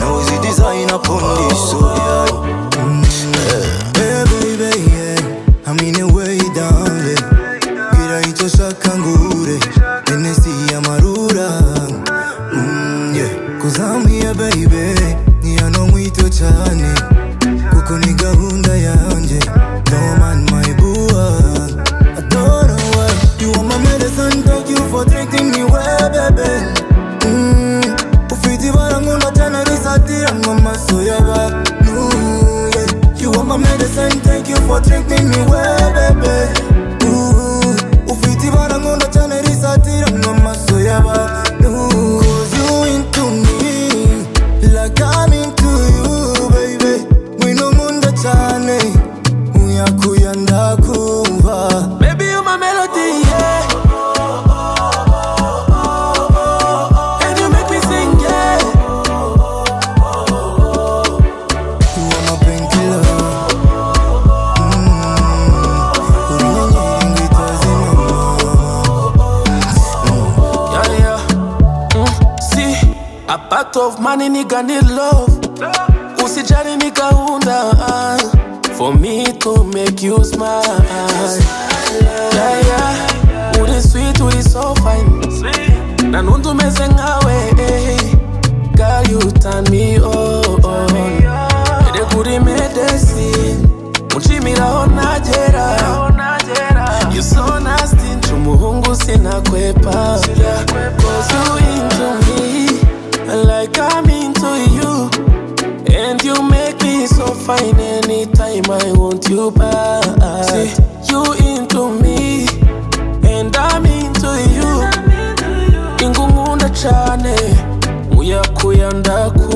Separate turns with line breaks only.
Now is the design upon this, so yeah.
Hey baby, yeah. I'm in a way down there. Kira icyo shaka ngure Hennessy amarura mm, yeah. Cause I'm here baby Ni hano mwito cyane my medicine. Thank you for treating me well
12 money nigga need love. Usijali nikaunda for me to make you smile. Yeah, yeah. uli sweet uli so fine. Nanundumeze ngawe hey. girl you turn me on. Ede kuri medicine muchimiraho nagera you so nasty. Nchumuhungu sinakwepa yeah like I'm into you. And you make me so fine anytime I want you back. See, you into me, and I'm into you. Ingumunda cyane, uyakuya ndakumva.